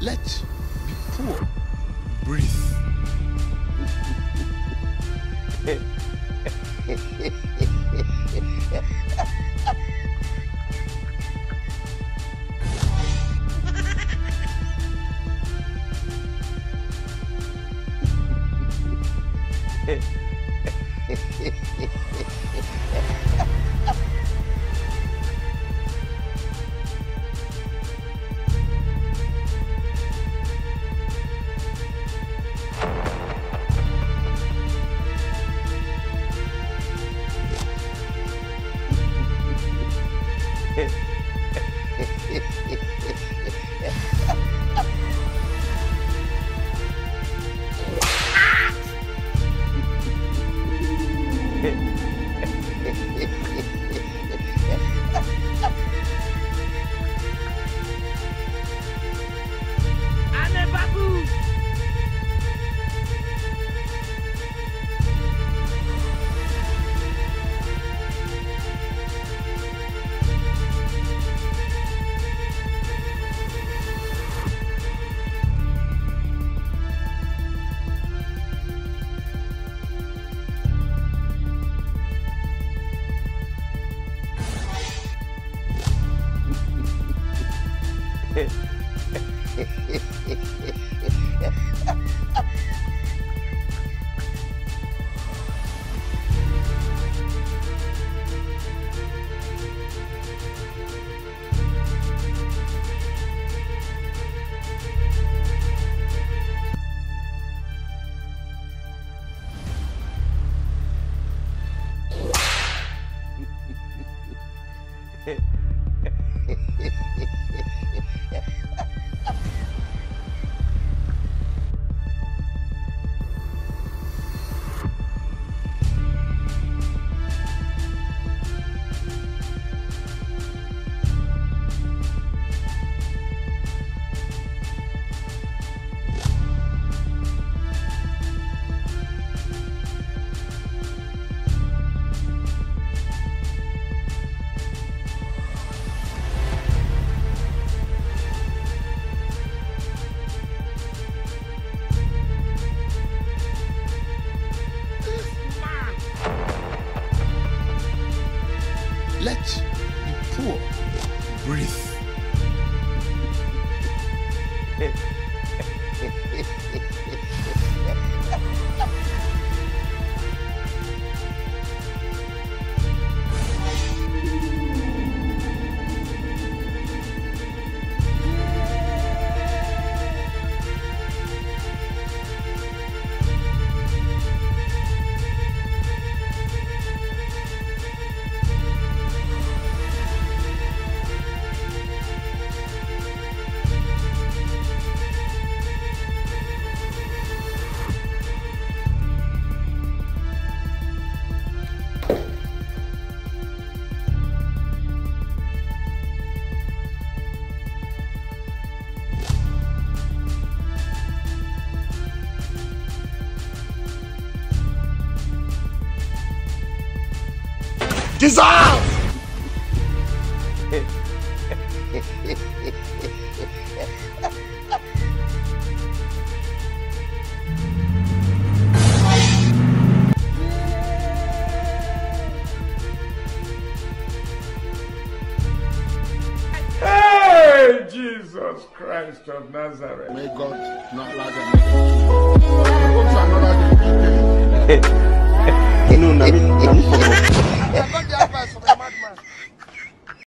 Let be poor breathe. Yeah. て Yeah. Let the poor breathe. Dissolve! Hey, Jesus Christ of Nazareth. May God not allow them.